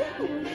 Yeah.